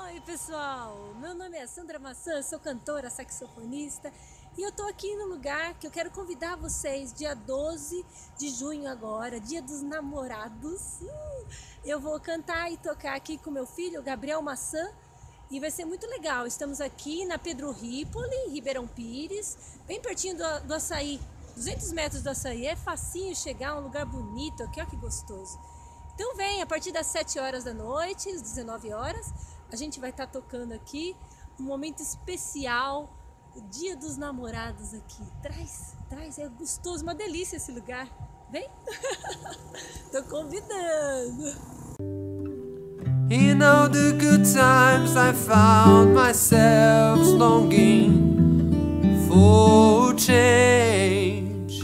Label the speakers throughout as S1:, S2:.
S1: Oi, pessoal! Meu nome é Sandra Maçã, sou cantora, saxofonista e eu tô aqui no lugar que eu quero convidar vocês, dia 12 de junho agora, dia dos namorados. Eu vou cantar e tocar aqui com meu filho, Gabriel Maçã, e vai ser muito legal. Estamos aqui na Pedro Ripoli, em Ribeirão Pires, bem pertinho do, do açaí. 200 metros do açaí, é facinho chegar, um lugar bonito aqui, olha que gostoso. Então vem, a partir das 7 horas da noite, às 19 horas, a gente vai estar tocando aqui um momento especial, o Dia dos Namorados aqui. Traz, traz, é gostoso, uma delícia esse lugar. Vem? Tô convidando.
S2: In all the good times I found myself longing for change.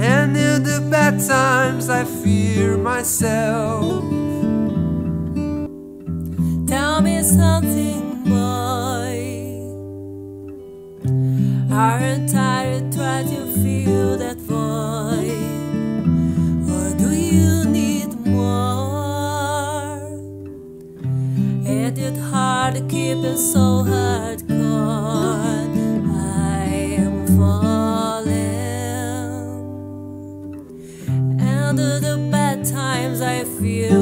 S2: And in the bad times I fear myself.
S3: Tell me something, boy. Aren't tired, try to feel that to keep it so hardcore. I am falling. And the bad times I feel.